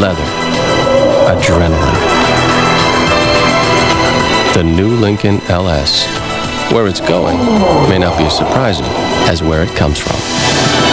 leather, adrenaline. The new Lincoln LS. Where it's going may not be as surprising as where it comes from.